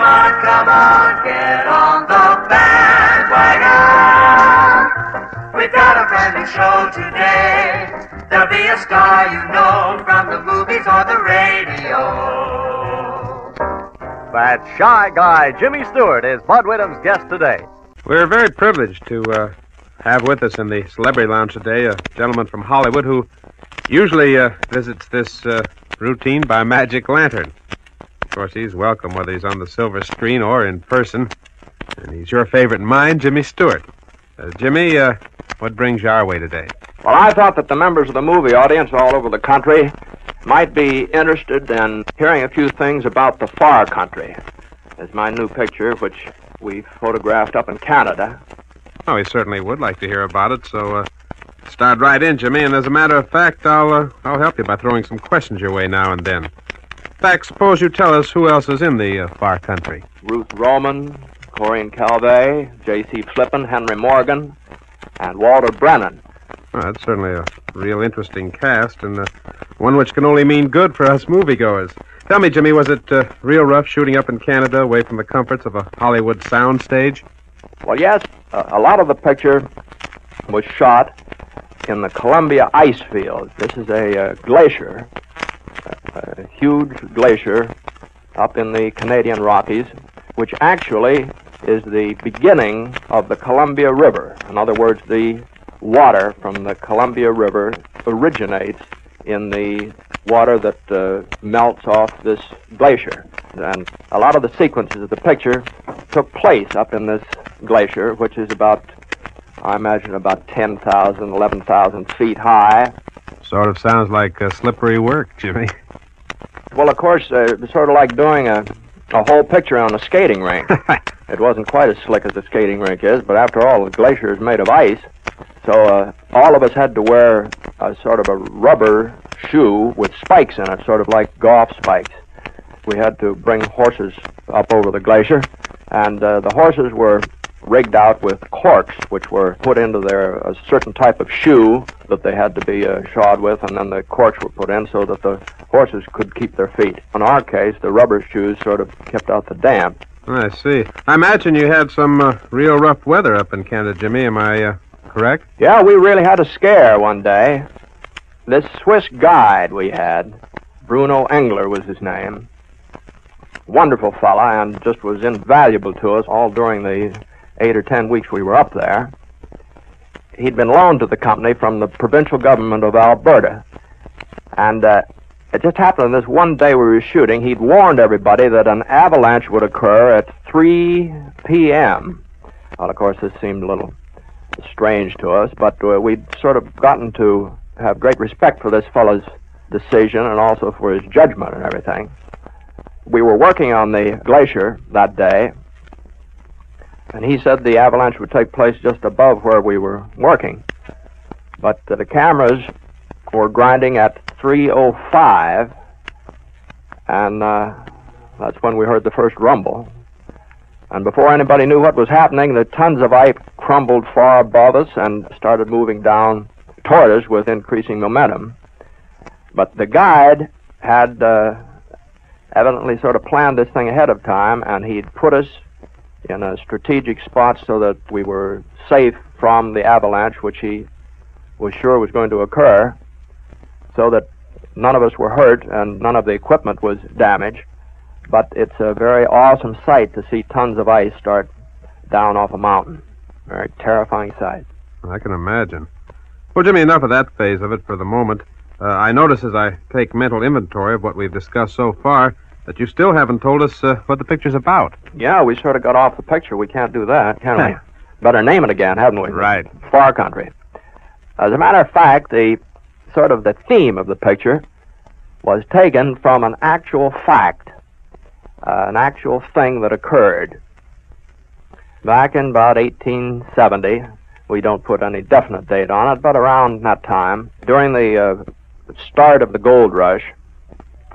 Come on, come on, get on the bandwagon. We've got a brand new show today. There'll be a star you know from the movies or the radio. That shy guy, Jimmy Stewart, is Bud Whittam's guest today. We're very privileged to uh, have with us in the Celebrity Lounge today a gentleman from Hollywood who usually uh, visits this uh, routine by magic lantern. Of course, he's welcome whether he's on the silver screen or in person. And he's your favorite and mine, Jimmy Stewart. Uh, Jimmy, uh, what brings you our way today? Well, I thought that the members of the movie audience all over the country might be interested in hearing a few things about the far country. There's my new picture, which we photographed up in Canada. Oh, he certainly would like to hear about it, so uh, start right in, Jimmy. And as a matter of fact, I'll uh, I'll help you by throwing some questions your way now and then. Fact, suppose you tell us who else is in the uh, far country. Ruth Roman, Corinne Calvet, J.C. Flippin, Henry Morgan, and Walter Brennan. Well, that's certainly a real interesting cast, and uh, one which can only mean good for us moviegoers. Tell me, Jimmy, was it uh, real rough shooting up in Canada, away from the comforts of a Hollywood soundstage? Well, yes, a, a lot of the picture was shot in the Columbia ice field. This is a uh, glacier, a, huge glacier up in the Canadian Rockies, which actually is the beginning of the Columbia River. In other words, the water from the Columbia River originates in the water that uh, melts off this glacier. And a lot of the sequences of the picture took place up in this glacier, which is about, I imagine, about 10,000, 11,000 feet high. Sort of sounds like uh, slippery work, Jimmy. Well, of course, uh, it's sort of like doing a, a whole picture on a skating rink. it wasn't quite as slick as the skating rink is, but after all, the glacier is made of ice. So uh, all of us had to wear a sort of a rubber shoe with spikes in it, sort of like golf spikes. We had to bring horses up over the glacier, and uh, the horses were rigged out with corks, which were put into their a certain type of shoe that they had to be uh, shod with, and then the corks were put in so that the horses could keep their feet. In our case, the rubber shoes sort of kept out the damp. I see. I imagine you had some uh, real rough weather up in Canada, Jimmy. Am I uh, correct? Yeah, we really had a scare one day. This Swiss guide we had, Bruno Engler was his name. Wonderful fella, and just was invaluable to us all during the eight or ten weeks we were up there. He'd been loaned to the company from the provincial government of Alberta. And uh, it just happened on this one day we were shooting, he'd warned everybody that an avalanche would occur at 3 p.m. Well, of course, this seemed a little strange to us, but uh, we'd sort of gotten to have great respect for this fellow's decision and also for his judgment and everything. We were working on the glacier that day, and he said the avalanche would take place just above where we were working. But the cameras were grinding at 3.05, and uh, that's when we heard the first rumble. And before anybody knew what was happening, the tons of ice crumbled far above us and started moving down toward us with increasing momentum. But the guide had uh, evidently sort of planned this thing ahead of time, and he'd put us in a strategic spot so that we were safe from the avalanche, which he was sure was going to occur, so that none of us were hurt and none of the equipment was damaged. But it's a very awesome sight to see tons of ice start down off a mountain. Very terrifying sight. I can imagine. Well, Jimmy, enough of that phase of it for the moment. Uh, I notice as I take mental inventory of what we've discussed so far that you still haven't told us uh, what the picture's about. Yeah, we sort of got off the picture. We can't do that, can we? Better name it again, haven't we? Right. Far country. As a matter of fact, the sort of the theme of the picture was taken from an actual fact, uh, an actual thing that occurred back in about 1870. We don't put any definite date on it, but around that time, during the uh, start of the gold rush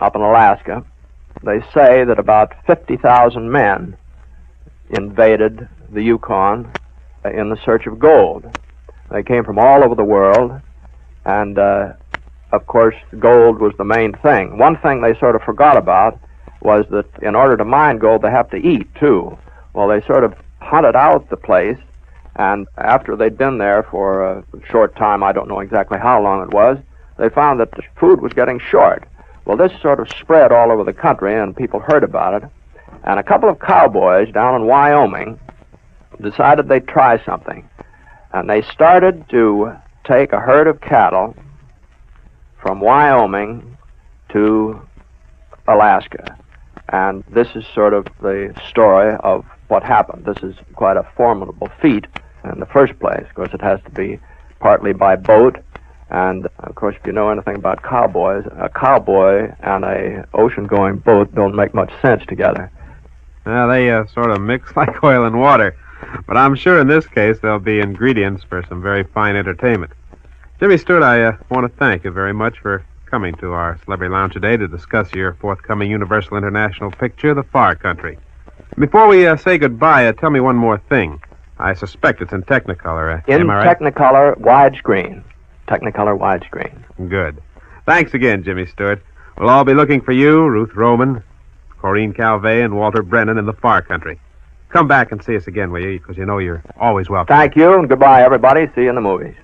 up in Alaska, they say that about 50,000 men invaded the Yukon in the search of gold. They came from all over the world, and uh, of course, gold was the main thing. One thing they sort of forgot about was that in order to mine gold, they have to eat too. Well, they sort of hunted out the place, and after they'd been there for a short time, I don't know exactly how long it was, they found that the food was getting short. Well, this sort of spread all over the country, and people heard about it. And a couple of cowboys down in Wyoming decided they'd try something. And they started to take a herd of cattle from Wyoming to Alaska. And this is sort of the story of what happened. This is quite a formidable feat in the first place. Of course, it has to be partly by boat. And of course, if you know anything about cowboys, a cowboy and a ocean-going boat don't make much sense together. Well, they uh, sort of mix like oil and water. But I'm sure in this case there'll be ingredients for some very fine entertainment. Jimmy Stewart, I uh, want to thank you very much for coming to our Celebrity Lounge today to discuss your forthcoming Universal International picture, The Far Country. Before we uh, say goodbye, uh, tell me one more thing. I suspect it's in Technicolor. Uh, In am I right? Technicolor widescreen. Technicolor widescreen. Good. Thanks again, Jimmy Stewart. We'll all be looking for you, Ruth Roman, Corinne Calvet, and Walter Brennan in the far country. Come back and see us again, will you? Because you know you're always welcome. Thank you, and goodbye, everybody. See you in the movies.